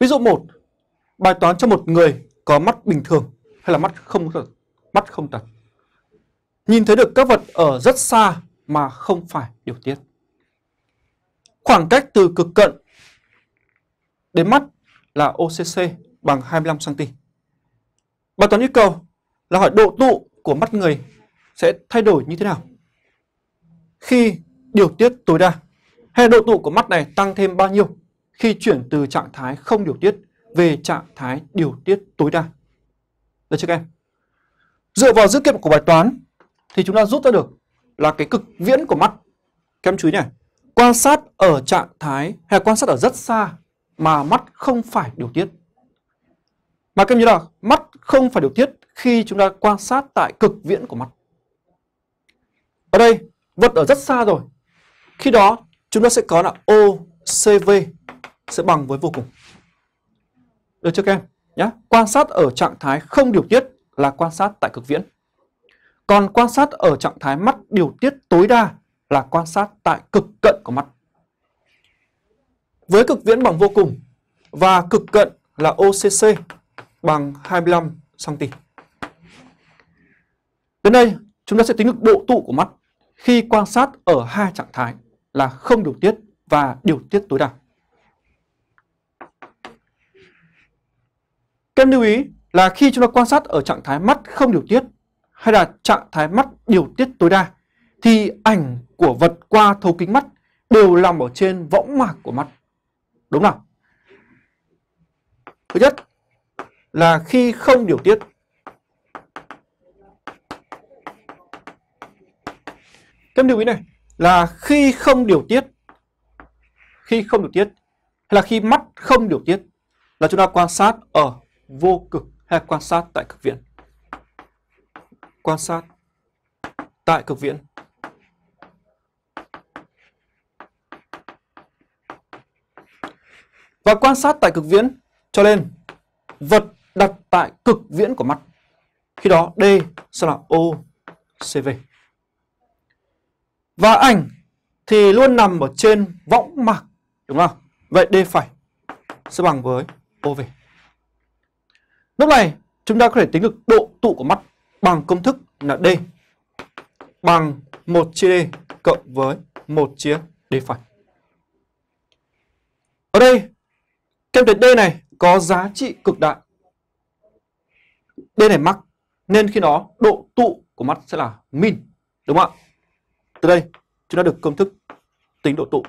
Ví dụ 1, bài toán cho một người có mắt bình thường hay là mắt không mắt không tật. Nhìn thấy được các vật ở rất xa mà không phải điều tiết. Khoảng cách từ cực cận đến mắt là OCC bằng 25 cm. Bài toán yêu cầu là hỏi độ tụ của mắt người sẽ thay đổi như thế nào khi điều tiết tối đa hay độ tụ của mắt này tăng thêm bao nhiêu khi chuyển từ trạng thái không điều tiết về trạng thái điều tiết tối đa. Được chưa các em? Dựa vào dữ kiện của bài toán thì chúng ta rút ra được là cái cực viễn của mắt. Các em chú ý này, quan sát ở trạng thái hay quan sát ở rất xa mà mắt không phải điều tiết. Mà các em nhớ là mắt không phải điều tiết khi chúng ta quan sát tại cực viễn của mắt. Ở đây, vật ở rất xa rồi. Khi đó, chúng ta sẽ có là OCV sẽ bằng với vô cùng. Được chưa các em? Nhá. Quan sát ở trạng thái không điều tiết là quan sát tại cực viễn. Còn quan sát ở trạng thái mắt điều tiết tối đa là quan sát tại cực cận của mắt. Với cực viễn bằng vô cùng và cực cận là OCC bằng 25 cm. Đến đây, chúng ta sẽ tính được độ tụ của mắt khi quan sát ở hai trạng thái là không điều tiết và điều tiết tối đa. Các em lưu ý là khi chúng ta quan sát ở trạng thái mắt không điều tiết hay là trạng thái mắt điều tiết tối đa, thì ảnh của vật qua thấu kính mắt đều nằm ở trên võng mạc của mắt. Đúng nào? Thứ nhất là khi không điều tiết Các em lưu ý này, là khi không điều tiết, khi không điều tiết hay là khi mắt không điều tiết là chúng ta quan sát ở vô cực hay quan sát tại cực viễn. Quan sát tại cực viễn. Và quan sát tại cực viễn cho nên vật đặt tại cực viễn của mắt. Khi đó D sẽ là OCV. Và ảnh thì luôn nằm ở trên võng mạc, đúng không? Vậy D phải sẽ bằng với OV. Lúc này chúng ta có thể tính được độ tụ của mắt bằng công thức là D bằng 1 chia D cộng với 1 chia D phải. Ở đây, kem tuyệt D này có giá trị cực đại. D này mắc, nên khi đó độ tụ của mắt sẽ là min, đúng không ạ? Từ đây, chúng ta được công thức tính độ tụ